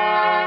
Bye.